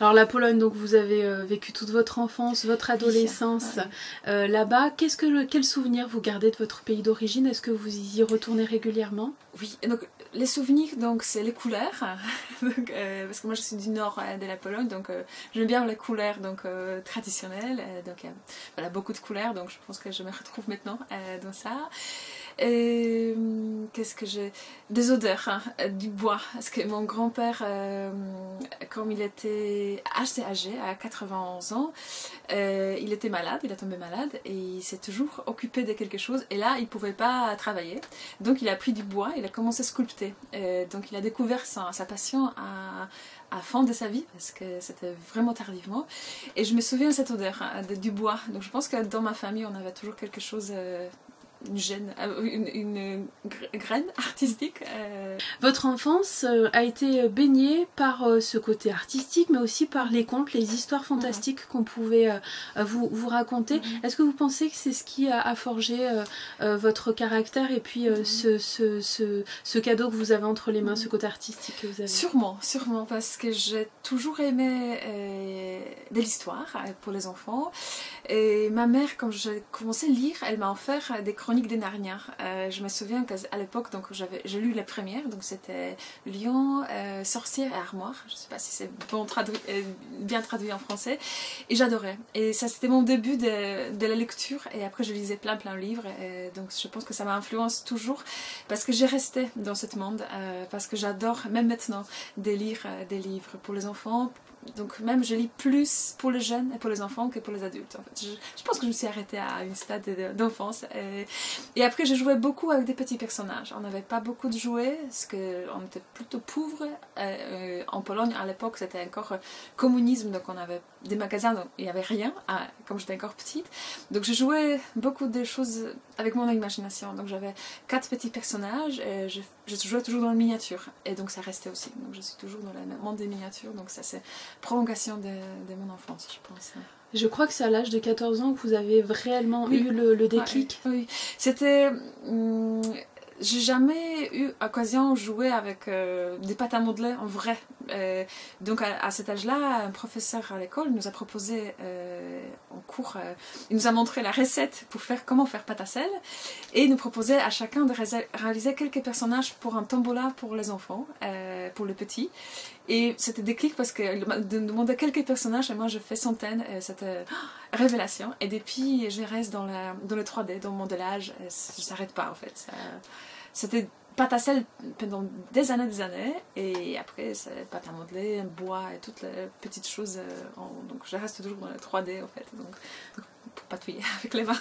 Alors la Pologne, donc vous avez euh, vécu toute votre enfance, votre adolescence euh, là-bas. Qu'est-ce que quel souvenir vous gardez de votre pays d'origine? Est-ce que vous y retournez régulièrement? Oui, donc les souvenirs, donc c'est les couleurs, euh, parce que moi je suis du nord de la Pologne, donc j'aime bien les couleurs donc traditionnelles. donc voilà beaucoup de couleurs, donc je pense que je me retrouve maintenant dans ça. Et qu'est-ce que j'ai Des odeurs, hein, du bois. Parce que mon grand-père, euh, comme il était assez âgé, à 91 ans, euh, il était malade, il a tombé malade et il s'est toujours occupé de quelque chose. Et là, il ne pouvait pas travailler. Donc, il a pris du bois, il a commencé à sculpter. donc, il a découvert sa, passion à, à fond de sa vie parce que c'était vraiment tardivement et je me souviens de cette odeur hein, du bois donc je pense que dans ma famille on avait toujours quelque chose euh, une, gêne, euh, une, graine artistique. Euh. Votre enfance euh, a été baignée par ce côté artistique, mais aussi par les contes, les histoires fantastiques mhm. qu'on pouvait vous, vous, raconter. Mhm. Est-ce que vous pensez que c'est ce qui a, forgé votre caractère et puis mhm. ce, ce, ce, ce, cadeau que vous avez entre les mains, ce côté artistique que vous avez? Sûrement, sûrement, parce que j'ai toujours aimé de l'histoire pour les enfants. Et ma mère, quand j'ai commencé à lire, elle m'a offert des chroniques des Narnia. Euh, je me souviens qu'à l'époque, donc j'avais, j'ai lu la première, donc c'était Lion, euh, Sorcière et Armoire. Je ne sais pas si c'est bon traduit, euh, bien traduit en français. Et j'adorais. Et ça, c'était mon début de, de, la lecture. Et après, je lisais plein, plein de livres. Et donc, je pense que ça m'influence toujours parce que j'ai resté dans ce monde, parce que j'adore, même maintenant, de lire des livres pour les enfants, donc même je lis plus pour les jeunes et pour les enfants que pour les adultes. En fait. je, pense que je me suis arrêtée à une stade d'enfance. Et, après, je jouais beaucoup avec des petits personnages. On n'avait pas beaucoup de jouets, parce qu'on était plutôt pauvres. Euh, euh, en Pologne, à l'époque, c'était encore communisme, donc on avait des magasins, donc il n'y avait rien, comme j'étais encore petite. Donc je jouais beaucoup de choses avec mon imagination. Donc j'avais quatre petits personnages, et je, jouais toujours dans la miniature. Et donc ça restait aussi. Donc je suis toujours dans le monde des miniatures. Donc ça c'est prolongation de, mon enfance, je pense. Je crois que c'est à l'âge de 14 ans que vous avez réellement eu le, déclic. oui, c'était... Hum, j'ai jamais eu occasion de jouer avec euh, des pâtes à modeler en vrai. Euh, donc à, cet âge-là, un professeur à l'école nous a proposé euh, en cours, il nous a montré la recette pour faire comment faire pâte à sel et nous proposait à chacun de réaliser quelques personnages pour un tombola pour les enfants, pour les petits. Et c'était déclic parce qu'il m'a demandé quelques personnages et moi je fais centaines. C'était révélation. Et depuis, je reste dans, la, dans le 3D, dans le modelage. je ne s'arrête pas en fait. C'était pâte à sel pendant des années des années et après c'est pâte à modeler, bois et toutes les petites choses euh, donc je reste toujours dans le 3D en fait patouiller avec les mains.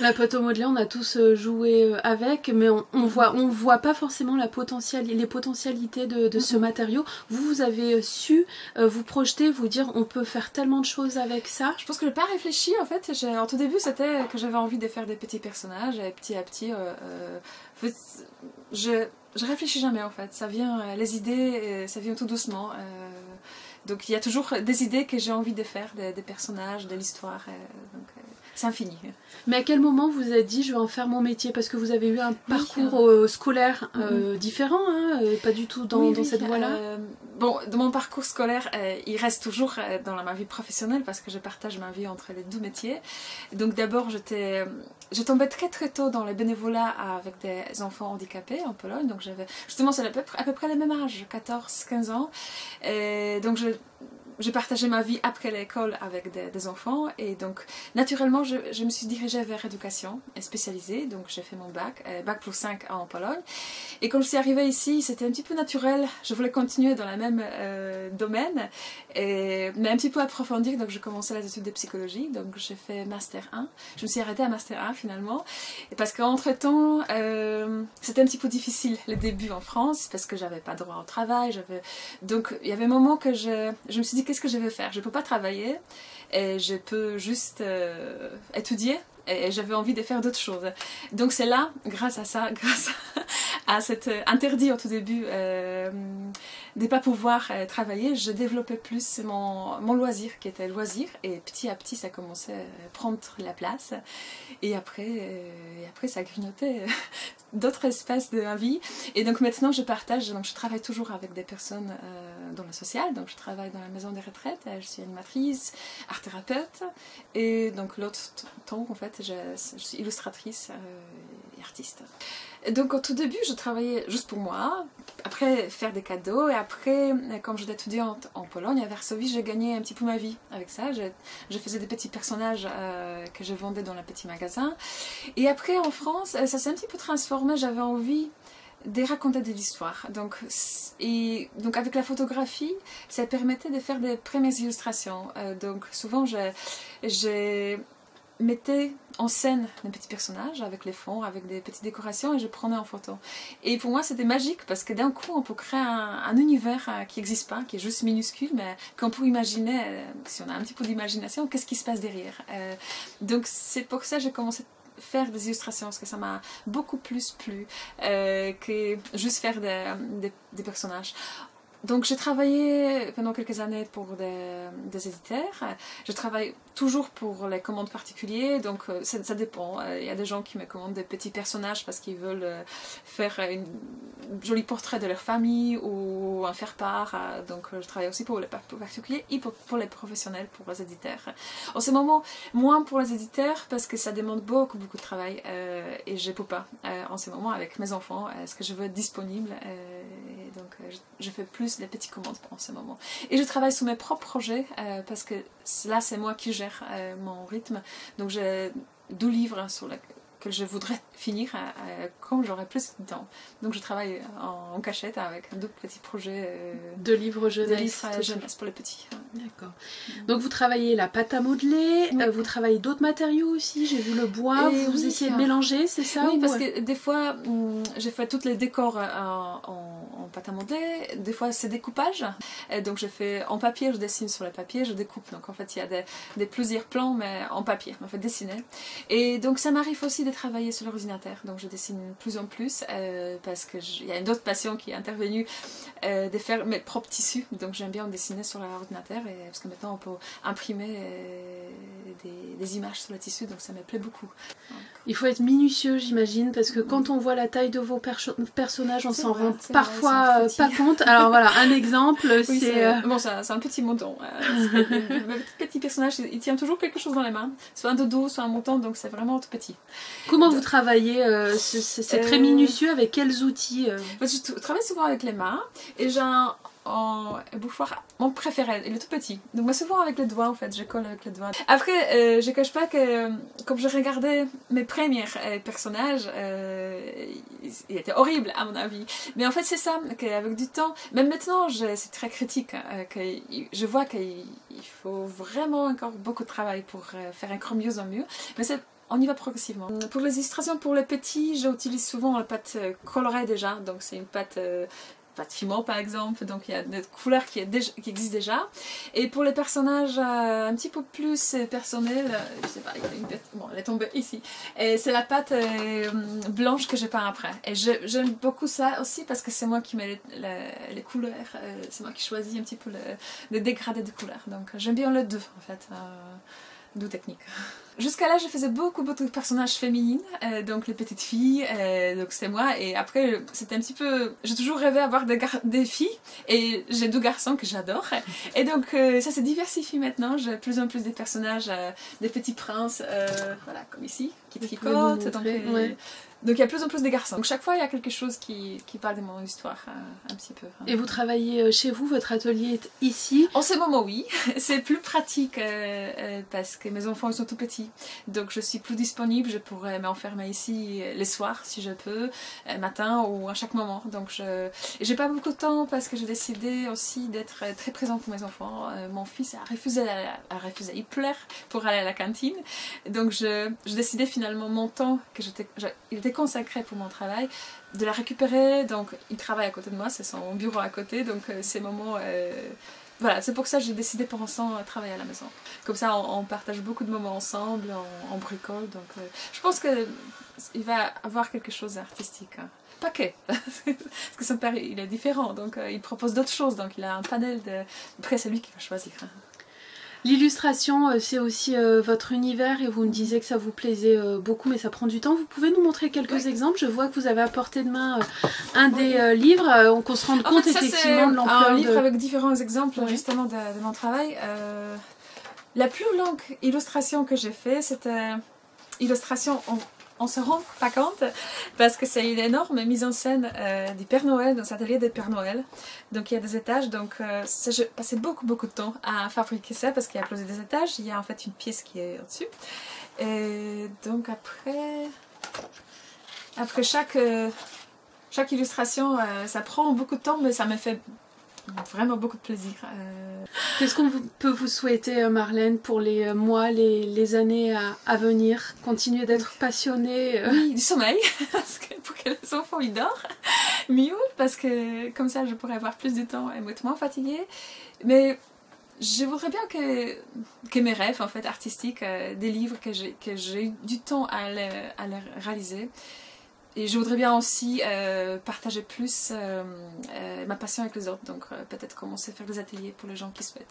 La pâte au modeler, on a tous euh, joué euh, avec, mais on, on voit, on voit pas forcément la les potentialités de, de ce matériau. Vous, vous avez su vous projeter, vous dire on peut faire tellement de choses avec ça. Je pense que je n'ai pas réfléchi en fait. En tout début, c'était que j'avais envie de faire des petits personnages et petit à petit. je, je réfléchis jamais en fait. Ça vient, les idées, ça vient tout doucement. donc il y a toujours des idées que j'ai envie de faire, des, personnages, de l'histoire. donc c'est infini. Mais à quel moment vous avez dit je vais en faire mon métier? Parce que vous avez eu un parcours euh, scolaire euh, différent, hein, euh, pas du tout dans, cette voie-là? Bon, dans mon parcours scolaire, il reste toujours dans ma vie professionnelle parce que je partage ma vie entre les deux métiers. Donc d'abord, j'étais, je tombais très très tôt dans le bénévolat avec des enfants handicapés en Pologne. Donc j'avais justement c'est à peu, à peu près le même âge, 14-15 ans. Et donc je j'ai partagé ma vie après l'école avec des, enfants et donc naturellement je, je, me suis dirigée vers l'éducation spécialisée. Donc j'ai fait mon bac, euh, bac plus 5 en Pologne. Et quand je suis arrivée ici c'était un petit peu naturel, je voulais continuer dans le même euh, domaine mais un petit peu approfondir. Donc j'ai commencé les études de psychologie. Donc j'ai fait master 1, je me suis arrêtée à master 1 finalement. Parce qu'entre temps euh, c'était un petit peu difficile le début en France parce que j'avais pas droit au travail, donc il y avait un moment que je, je me suis dit qu'est-ce que je vais faire? Je ne peux pas travailler et je peux juste euh, étudier et j'avais envie de faire d'autres choses. Donc c'est là, grâce à ça, grâce à cet interdit au tout début euh, de ne pas pouvoir euh, travailler, je développais plus mon, loisir qui était loisir et petit à petit ça commençait à prendre la place et après, après ça grignotait d'autres espaces de ma vie. Et donc maintenant, je partage, donc je travaille toujours avec des personnes euh, dans le social. Donc je travaille dans la maison des retraites, je suis animatrice, art thérapeute. Et donc l'autre temps, en fait, je suis illustratrice euh, artiste. Donc au tout début, je travaillais juste pour moi, après faire des cadeaux, et après, quand j'étais étudiante en Pologne, à Varsovie, j'ai gagné un petit peu ma vie avec ça. Je, faisais des petits personnages euh, que je vendais dans les petits magasins. Et après, en France, ça s'est un petit peu transformé, j'avais envie de raconter des histoires. Donc avec la photographie, ça permettait de faire des premières illustrations. Euh, donc souvent, j'ai mettais en scène des petits personnages avec les fonds, avec des petites décorations et je prenais en photo. Et pour moi c'était magique parce que d'un coup on peut créer un, univers euh, qui n'existe pas, qui est juste minuscule, mais qu'on peut imaginer, euh, si on a un petit peu d'imagination, qu'est-ce qui se passe derrière. Euh, donc c'est pour ça que j'ai commencé à faire des illustrations parce que ça m'a beaucoup plus plu que juste faire des, des personnages. Donc j'ai travaillé pendant quelques années pour des, éditeurs. Je travaille toujours pour les commandes particulières, donc euh, ça, dépend. Euh, il y a des gens qui me commandent des petits personnages parce qu'ils veulent euh, faire un joli portrait de leur famille ou un faire-part. Donc je travaille aussi pour les particuliers et pour, les professionnels, pour les éditeurs. En ce moment, moins pour les éditeurs parce que ça demande beaucoup, beaucoup de travail et je ne peux pas en ce moment avec mes enfants. Est-ce que je veux être disponible donc je, je fais plus des petites commandes en ce moment. Et je travaille sur mes propres projets euh, parce que là, c'est moi qui gère euh, mon rythme. Donc j'ai deux livres sur la, que je voudrais finir quand j'aurai plus de temps. Donc je travaille en, cachette avec deux petits projets euh, de livres jeunesse. De livres jeunesse pour les petits. D'accord. Donc vous travaillez la pâte à modeler, euh, vous travaillez d'autres matériaux aussi, j'ai vu le bois, vous essayez de mélanger, c'est ça Oui, parce que des fois, hum, j'ai fait tous les décors euh, en, pâte à modeler, des fois c'est découpage. Et donc je fais en papier, je dessine sur le papier, je découpe. Donc en fait il y a des, des plusieurs plans, mais en papier, en fait dessiné. Et donc ça m'arrive aussi de travailler sur l'ordinateur, donc je dessine plus en plus euh, parce qu'il y a une autre passion qui est intervenue euh, de faire mes propres tissus, donc j'aime bien dessiner sur l'ordinateur et parce que maintenant on peut imprimer euh, des, images sur le tissu, donc ça me plaît beaucoup. Il faut être minutieux, j'imagine, parce que quand on voit la taille de vos personnages, on s'en rend parfois pas compte. Alors voilà, un exemple, c'est bon, c'est un petit montant. le petit personnage, il tient toujours quelque chose dans les mains, soit un dodo, soit un montant, donc c'est vraiment tout petit. Comment vous travaillez euh, C'est très euh, minutieux avec quels outils euh Je travaille souvent avec les mains et j'ai un, bouchoir, mon préféré, il est tout petit. Donc moi souvent avec les doigts en fait, je colle avec les doigts. Après, je cache pas que comme je regardais mes premiers personnages, il était horrible à mon avis. Mais en fait c'est ça, qu'avec du temps, même maintenant c'est très critique, hein, que je vois qu'il faut vraiment encore beaucoup de travail pour faire encore mieux en mieux. Mais c'est on y va progressivement. Pour les illustrations pour les petits, j'utilise souvent la pâte euh, colorée déjà, donc c'est une pâte euh, fimo par exemple, donc il y a des couleurs qui, existent déjà. Et pour les personnages euh, un petit peu plus personnels, je sais pas, il y a une tête, bon elle est tombée ici, et c'est la pâte blanche que j'ai peint après. Et j'aime beaucoup ça aussi parce que c'est moi qui mets les, couleurs, c'est moi qui choisis un petit peu le, le dégradé de couleurs, donc j'aime bien les deux en fait d'où technique. Jusqu'à là, je faisais beaucoup, beaucoup de personnages féminines, euh, donc les petites filles, euh, donc c'est moi. Et après, c'était un petit peu. J'ai toujours rêvé d'avoir des, des filles, et j'ai deux garçons que j'adore. Et donc, euh, ça s'est diversifié maintenant. J'ai plus en plus des personnages, des petits princes, voilà, comme ici, qui tricotent. Donc, donc il y a plus en plus de garçons. Donc chaque fois, il y a quelque chose qui, qui parle de mon histoire un, petit peu. Et vous travaillez euh, chez vous Votre atelier est ici? En ce moment, oui. C'est plus pratique euh, euh, parce que mes enfants sont tout petits. Donc je suis plus disponible. Je pourrais m'enfermer ici les soirs si je peux, matin ou à chaque moment. Donc je j'ai pas beaucoup de temps parce que j'ai décidé aussi d'être très présente pour mes enfants. mon fils a refusé, a refusé, il pleure pour aller à la cantine. Donc je, décidais finalement mon temps que j'étais, il était consacré pour mon travail, de la récupérer. Donc, il travaille à côté de moi, c'est son bureau à côté. Donc, euh, ces moments. Euh, voilà, c'est pour ça que j'ai décidé pour l'instant de travailler à la maison. Comme ça, on, partage beaucoup de moments ensemble, on, bricole. Donc, euh, je pense qu'il va avoir quelque chose d'artistique. Hein. Pas que, parce que son père, il est différent. Donc, il propose d'autres choses. Donc, il a un panel de. Après, c'est lui qui va choisir. Hein. L'illustration, c'est aussi votre univers et vous me disiez que ça vous plaisait beaucoup, mais ça prend du temps. Vous pouvez nous montrer quelques exemples? Je vois que vous avez à portée de main un des livres, qu'on se rende compte effectivement de l'ampleur. Un livre avec différents exemples justement de, mon travail. la plus longue illustration que j'ai fait, c'était illustration en on se rend pas compte parce que c'est une énorme mise en scène euh, du Père Noël, dans cet atelier des Père Noël. Donc il y a des étages, donc euh, j'ai passé beaucoup beaucoup de temps à fabriquer ça parce qu'il y a plus des étages, il y a en fait une pièce qui est au-dessus. Et donc après, après chaque, euh, chaque illustration, ça prend beaucoup de temps mais ça me fait vraiment beaucoup de plaisir. Euh. Qu'est-ce qu'on peut vous souhaiter, euh, Marlène, pour les euh, mois, les, années à, venir? Continuer d'être passionnée Oui, du sommeil, parce que pour que les enfants ils dorment mieux, parce que comme ça je pourrais avoir plus de temps et être moins fatiguée. Mais je voudrais bien que, que mes rêves en fait artistiques, des livres que j'ai eu du temps à les, à les réaliser, et je voudrais bien aussi euh, partager plus euh, euh, ma passion avec les autres, donc peut-être commencer à faire des ateliers pour les gens qui souhaitent.